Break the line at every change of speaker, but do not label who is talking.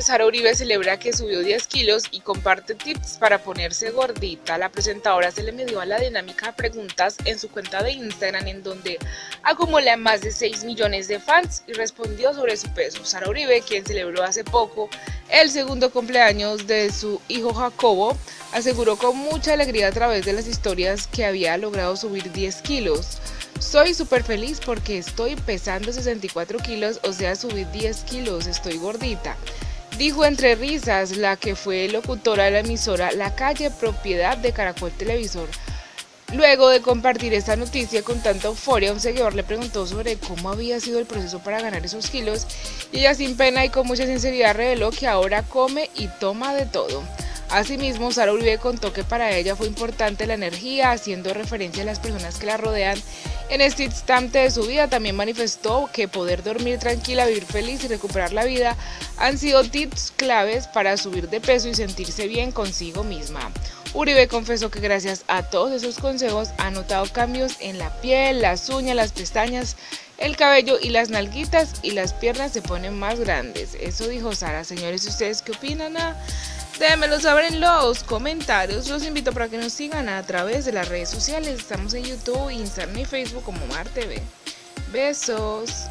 Sara Uribe celebra que subió 10 kilos y comparte tips para ponerse gordita. La presentadora se le midió a la dinámica de preguntas en su cuenta de Instagram en donde acumula más de 6 millones de fans y respondió sobre su peso. Sara Uribe, quien celebró hace poco el segundo cumpleaños de su hijo Jacobo, aseguró con mucha alegría a través de las historias que había logrado subir 10 kilos. Soy súper feliz porque estoy pesando 64 kilos, o sea, subí 10 kilos, estoy gordita dijo entre risas la que fue locutora de la emisora La Calle, propiedad de Caracol Televisor. Luego de compartir esta noticia con tanta euforia, un seguidor le preguntó sobre cómo había sido el proceso para ganar esos kilos y ella sin pena y con mucha sinceridad reveló que ahora come y toma de todo. Asimismo, Sara Uribe contó que para ella fue importante la energía, haciendo referencia a las personas que la rodean. En este instante de su vida también manifestó que poder dormir tranquila, vivir feliz y recuperar la vida han sido tips claves para subir de peso y sentirse bien consigo misma. Uribe confesó que gracias a todos esos consejos ha notado cambios en la piel, las uñas, las pestañas, el cabello y las nalguitas y las piernas se ponen más grandes. Eso dijo Sara. Señores, ¿ustedes qué opinan? Ah, Déjenmelo saber en los comentarios. Los invito para que nos sigan a través de las redes sociales. Estamos en YouTube, Instagram y Facebook como Mar TV. Besos.